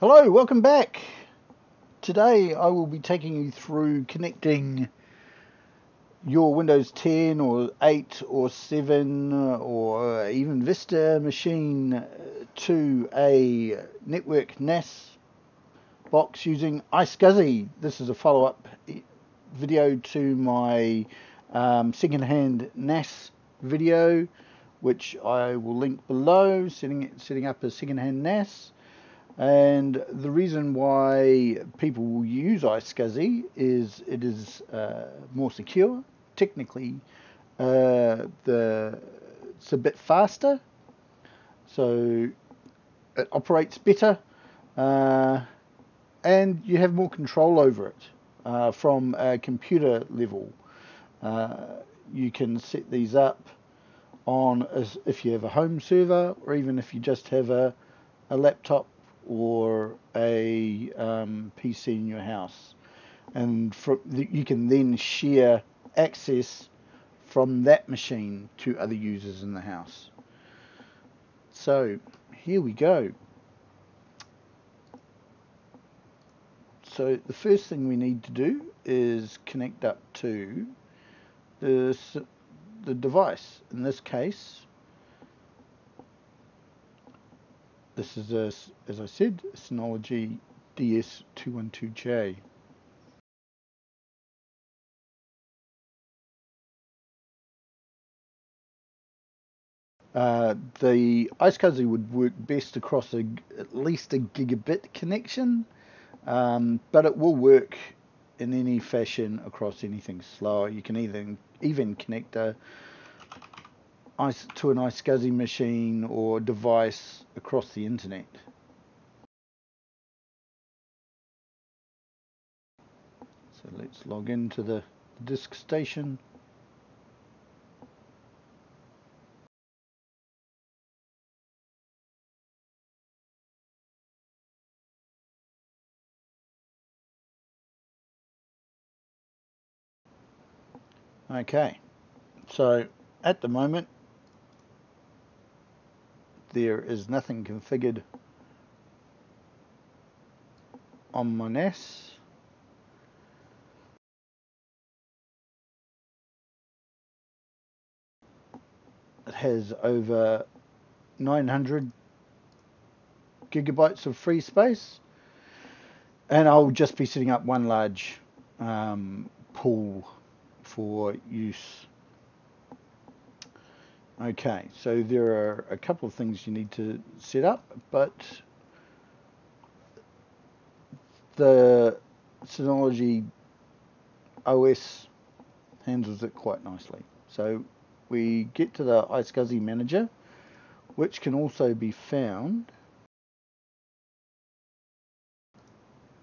Hello, welcome back. Today I will be taking you through connecting your Windows 10 or 8 or 7 or even Vista machine to a network NAS box using iSCSI. This is a follow-up video to my um, second-hand NAS video which I will link below setting, setting up a second-hand NAS and the reason why people will use iSCSI is it is uh, more secure. Technically, uh, the it's a bit faster, so it operates better, uh, and you have more control over it uh, from a computer level. Uh, you can set these up on as if you have a home server, or even if you just have a, a laptop or a um, PC in your house. And for, you can then share access from that machine to other users in the house. So here we go. So the first thing we need to do is connect up to the, the device. In this case, This is, a, as I said, Synology DS212J. Uh, the iSCSI would work best across a, at least a gigabit connection, um, but it will work in any fashion across anything slower. You can even even connect a to an iSCSI machine or device across the internet. So let's log into the disk station. Okay, so at the moment there is nothing configured on my NAS. It has over 900 gigabytes of free space and I'll just be setting up one large um, pool for use Okay, so there are a couple of things you need to set up, but the Synology OS handles it quite nicely. So we get to the iSCSI manager, which can also be found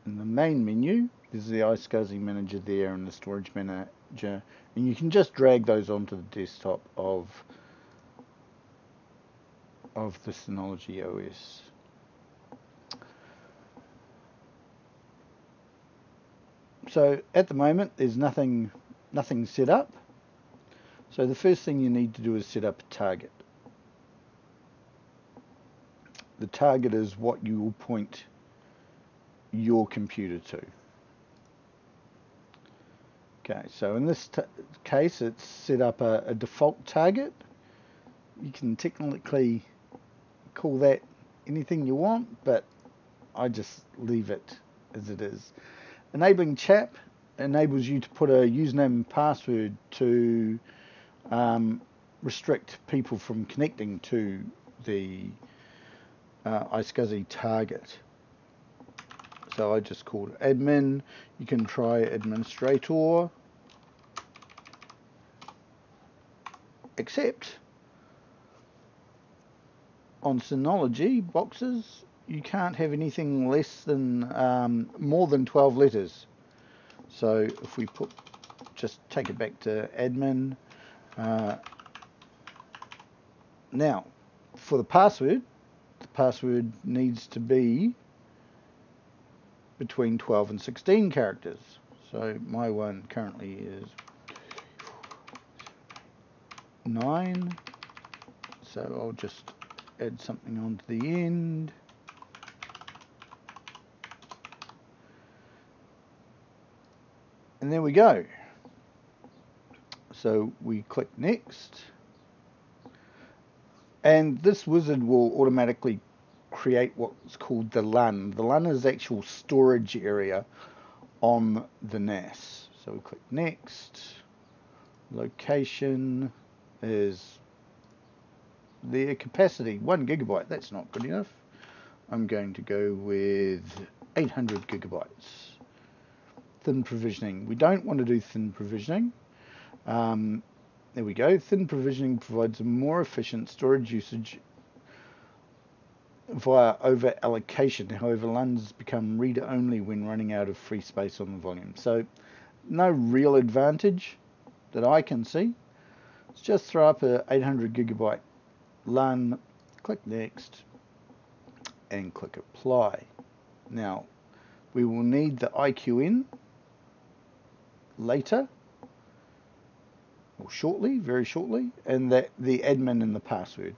in the main menu. There's the iSCSI manager there and the storage manager, and you can just drag those onto the desktop of of the Synology OS. So at the moment there's nothing nothing set up. So the first thing you need to do is set up a target. The target is what you will point your computer to. Okay, so in this case it's set up a, a default target. You can technically call that anything you want, but I just leave it as it is. Enabling CHAP enables you to put a username and password to um, restrict people from connecting to the uh, iSCSI target. So I just called admin. You can try administrator. Accept on Synology boxes, you can't have anything less than um, more than 12 letters. So if we put, just take it back to admin. Uh, now, for the password, the password needs to be between 12 and 16 characters. So my one currently is 9. So I'll just add something onto the end. And there we go. So we click next. And this wizard will automatically create what's called the LUN. The LUN is actual storage area on the NAS. So we click next. Location is the capacity, one gigabyte. That's not good enough. I'm going to go with 800 gigabytes. Thin provisioning. We don't want to do thin provisioning. Um, there we go. Thin provisioning provides a more efficient storage usage via over allocation. However, LUNs become reader only when running out of free space on the volume. So, no real advantage that I can see. Let's just throw up a 800 gigabyte LUN, click next, and click apply. Now, we will need the IQN later or shortly, very shortly, and that the admin and the password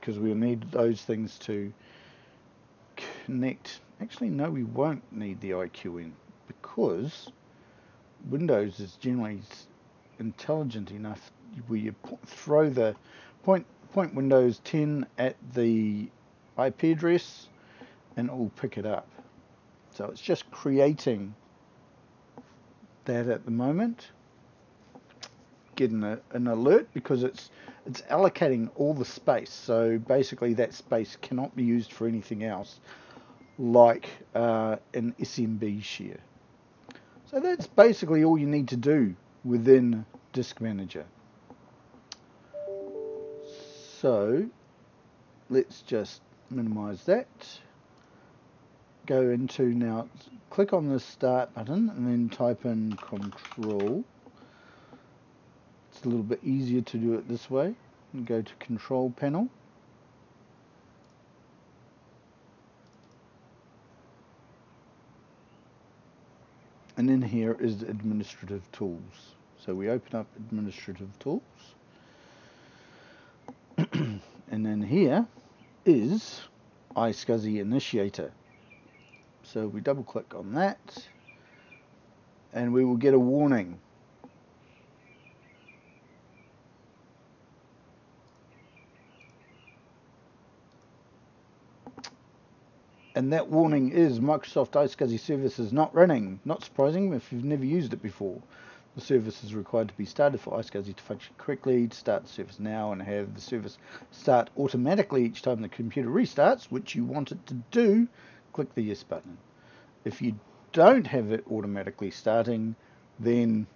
because we'll need those things to connect. Actually, no, we won't need the IQN because Windows is generally intelligent enough where you throw the point point Windows 10 at the IP address and it will pick it up. So it's just creating that at the moment. Getting a, an alert because it's it's allocating all the space. So basically that space cannot be used for anything else like uh, an SMB share. So that's basically all you need to do within Disk Manager. So let's just minimize that. Go into now, click on the start button and then type in control. It's a little bit easier to do it this way. And go to control panel. And in here is administrative tools. So we open up administrative tools and then here is iSCSI Initiator. So we double click on that and we will get a warning. And that warning is Microsoft iSCSI service is not running. Not surprising if you've never used it before. The service is required to be started for iSCSI to function correctly. To start the service now and have the service start automatically each time the computer restarts, which you want it to do, click the yes button. If you don't have it automatically starting, then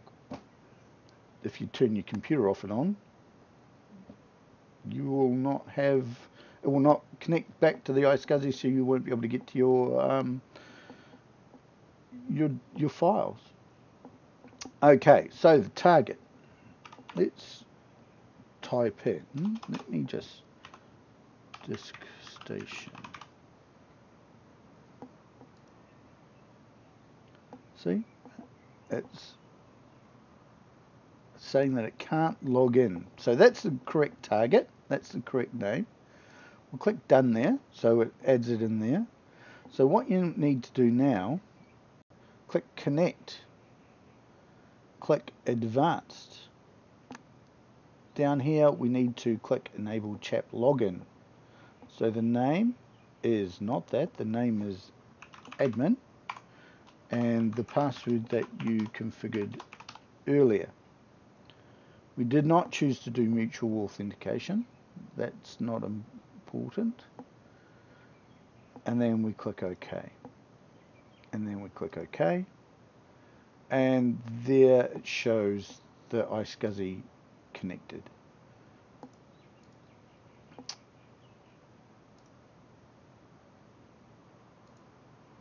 if you turn your computer off and on, you will not have, it will not connect back to the iSCSI, so you won't be able to get to your um, your your files. Okay, so the target. Let's type in, let me just, disk station. See, it's saying that it can't log in. So that's the correct target, that's the correct name. We'll click done there, so it adds it in there. So what you need to do now, click connect click advanced. Down here we need to click enable CHAP login. So the name is not that, the name is admin and the password that you configured earlier. We did not choose to do mutual authentication, that's not important. And then we click OK. And then we click OK and there it shows the iSCSI connected.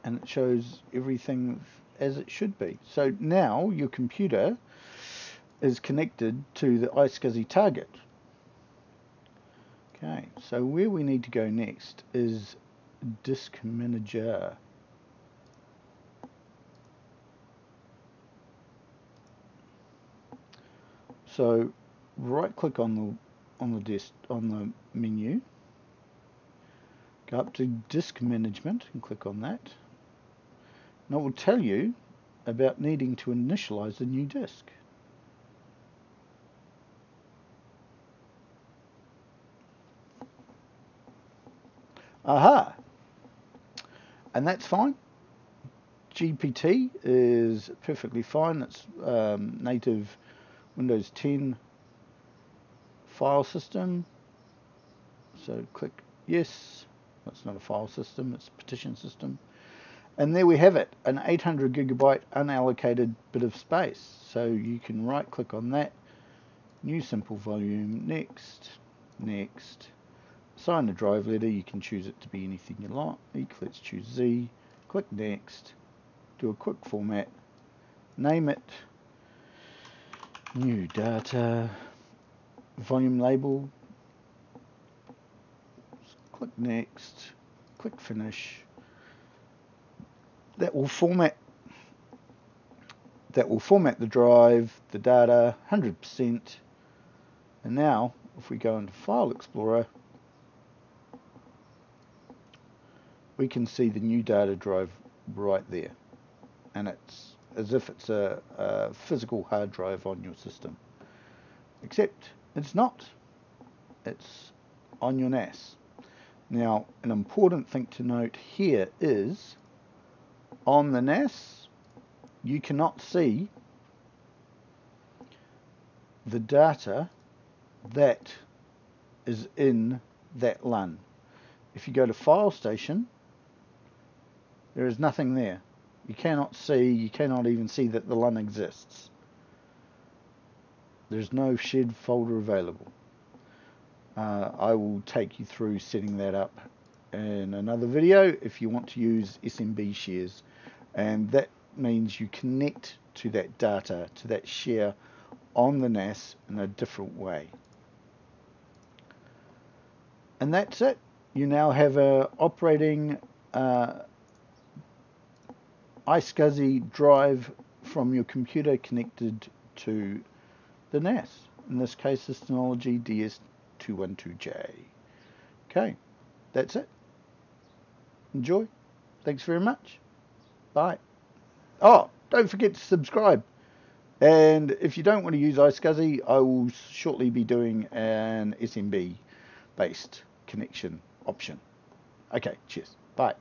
And it shows everything as it should be. So now your computer is connected to the iSCSI target. Okay, so where we need to go next is Disk Manager. So right click on the on the disk on the menu. Go up to disk management and click on that. And it will tell you about needing to initialize a new disk. Aha! And that's fine. GPT is perfectly fine. It's um, native Windows 10 file system. So click yes. That's not a file system, it's a partition system. And there we have it, an 800 gigabyte unallocated bit of space. So you can right click on that, new simple volume, next, next. Assign the drive letter, you can choose it to be anything you like. Let's choose Z, click next, do a quick format, name it, new data, volume label, click next, click finish. That will format that will format the drive, the data, 100%. And now, if we go into File Explorer, we can see the new data drive right there. And it's as if it's a, a physical hard drive on your system. Except it's not. It's on your NAS. Now, an important thing to note here is on the NAS, you cannot see the data that is in that LUN. If you go to File Station, there is nothing there. You cannot see, you cannot even see that the LUN exists. There's no shared folder available. Uh, I will take you through setting that up in another video if you want to use SMB shares and that means you connect to that data, to that share on the NAS in a different way. And that's it. You now have a operating uh, iSCSI drive from your computer connected to the NAS. In this case, the Synology DS212J. Okay, that's it. Enjoy. Thanks very much. Bye. Oh, don't forget to subscribe. And if you don't want to use iSCSI, I will shortly be doing an SMB based connection option. Okay, cheers. Bye.